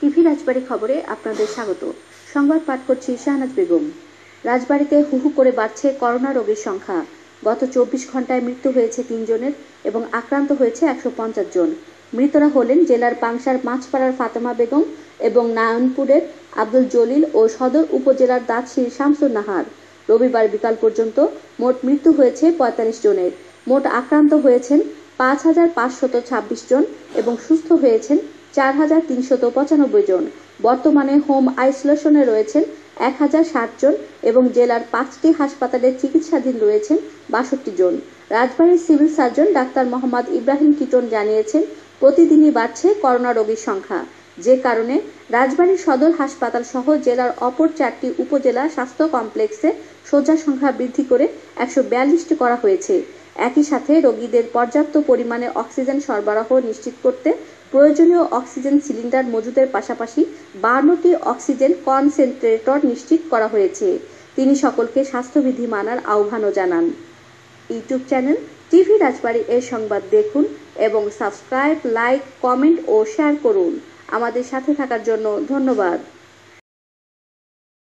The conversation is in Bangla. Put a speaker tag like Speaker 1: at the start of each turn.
Speaker 1: টিভি রাজবাড়ী খবরে আপনাদের স্বাগত। সংবাদ পাঠ করছি শাহনাজ বেগম। রাজবাড়িতে হু হু করে বাড়ছে করোনা রোগীর সংখ্যা। গত চব্বিশ ঘন্টায় মৃত্যু হয়েছে তিনজনের এবং আক্রান্ত হয়েছে একশো পঞ্চাশ জন। মৃতরা হলেন জেলার পাংশার মাছপাড়ার ফাতেমা বেগম এবং নারায়ণপুরের আব্দুল জলিল ও সদর উপজেলার দাঁতশির শামসুন নাহার। রবিবার বিকাল পর্যন্ত মোট মৃত্যু হয়েছে পঁয়তাল্লিশ জনের। মোট আক্রান্ত হয়েছেন পাঁচ হাজার পাঁচশত ছাব্বিশ জন এবং সুস্থ হয়েছেন চার হাজার তিনশত পঁচানব্বই জন। বর্তমানে হোম আইসোলেশনে রয়েছেন এক হাজার ষাট জন এবং জেলার পাঁচটি হাসপাতালে চিকিৎসাধীন রয়েছেন বাষট্টি জন। রাজবাড়ীর civil surgeon doctor Mohammad Ibrahim Kiton জানিয়েছেন, প্রতিদিনই বাড়ছে করোনা রোগীর সংখ্যা। যে কারণে রাজবাড়ী সদর হাসপাতাল সহ জেলার অপর চারটি উপজেলা স্বাস্থ্য কমপ্লেক্সে শয্যা সংখ্যা বৃদ্ধি করে একশো করা হয়েছে। একই সাথে রোগীদের পর্যাপ্ত পরিমাণে অক্সিজেন সরবরাহ নিশ্চিত করতে প্রয়োজনীয় অক্সিজেন সিলিন্ডার মজুদের পাশাপাশি বান্নটি অক্সিজেন কনসেন্ট্রেটর নিশ্চিত করা হয়েছে। তিনি সকলকে স্বাস্থ্যবিধি মানার আহ্বানও জানান। ইউটিউব চ্যানেল টিভি রাজবাড়ি এর সংবাদ দেখুন এবং সাবস্ক্রাইব, লাইক, কমেন্ট ও শেয়ার করুন। আমাদের সাথে থাকার জন্য ধন্যবাদ।